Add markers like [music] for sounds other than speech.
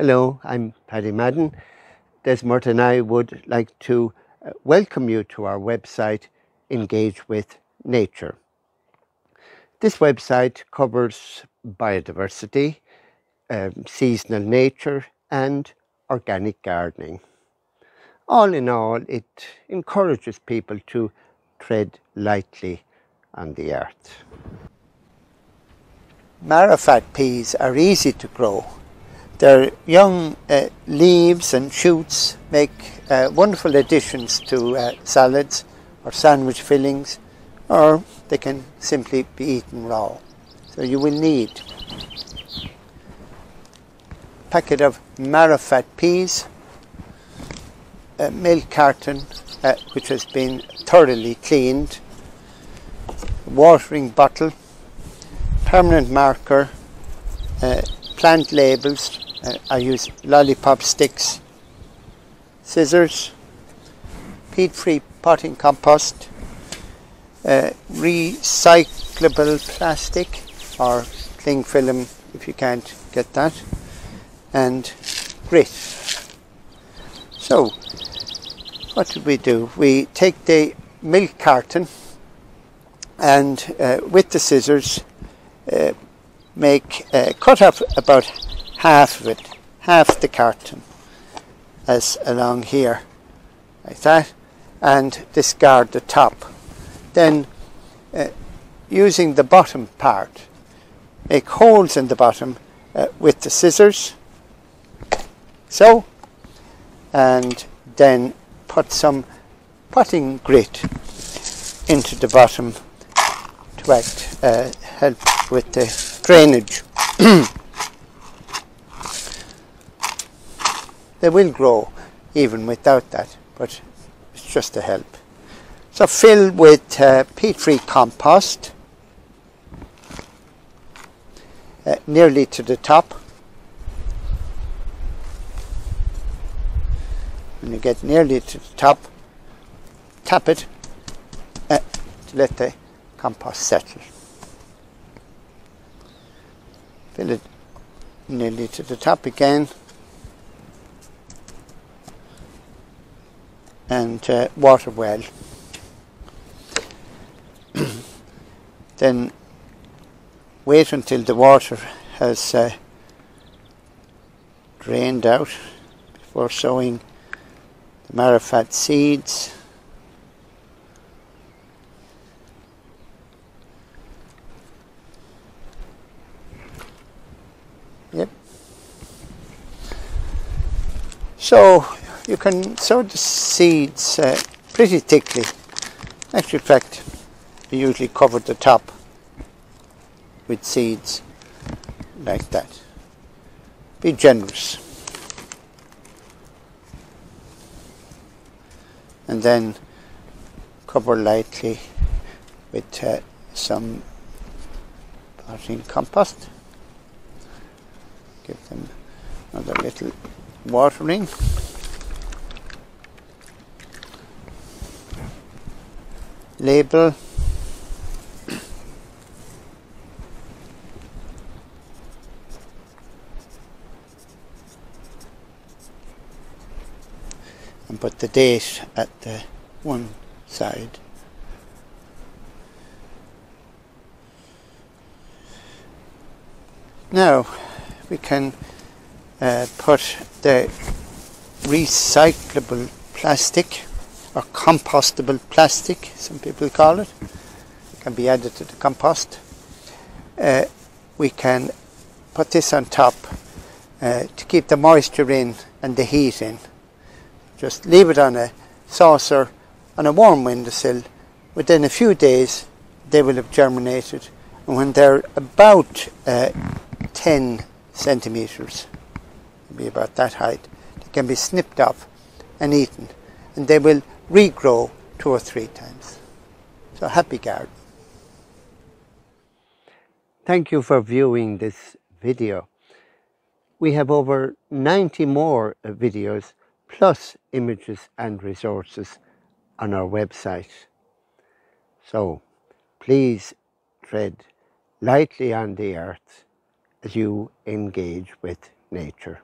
Hello, I'm Paddy Madden. Desmond and I would like to uh, welcome you to our website, Engage with Nature. This website covers biodiversity, um, seasonal nature and organic gardening. All in all, it encourages people to tread lightly on the earth. Marrowfat peas are easy to grow. Their young uh, leaves and shoots make uh, wonderful additions to uh, salads or sandwich fillings, or they can simply be eaten raw. So you will need a packet of marrowfat peas, a milk carton uh, which has been thoroughly cleaned, watering bottle, permanent marker, uh, plant labels. I use lollipop sticks, scissors, peat-free potting compost, uh, recyclable plastic or cling film if you can't get that, and grit. So, what do we do? We take the milk carton and uh, with the scissors uh, make uh, cut off about half of it, half the carton as along here like that and discard the top. Then uh, using the bottom part make holes in the bottom uh, with the scissors so and then put some potting grit into the bottom to act uh, help with the drainage. [clears throat] they will grow even without that, but it's just a help. So fill with uh, peat-free compost uh, nearly to the top. When you get nearly to the top, tap it uh, to let the compost settle. Fill it nearly to the top again. And uh, water well. [clears throat] then wait until the water has uh, drained out before sowing the marrowfat seeds. Yep. So you can sow the seeds uh, pretty thickly. Actually, in fact, you usually cover the top with seeds like that. Be generous. And then cover lightly with uh, some potting compost give them another little watering. Label. and put the date at the one side. Now, we can uh, put the recyclable plastic or compostable plastic, some people call it, it can be added to the compost. Uh, we can put this on top uh, to keep the moisture in and the heat in. Just leave it on a saucer on a warm windowsill. Within a few days, they will have germinated. And when they're about uh, 10 centimeters, be about that height. They can be snipped off and eaten, and they will regrow two or three times. So happy garden. Thank you for viewing this video. We have over 90 more videos plus images and resources on our website. So please tread lightly on the earth as you engage with nature.